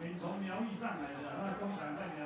连从苗栗上来的，那工厂在苗。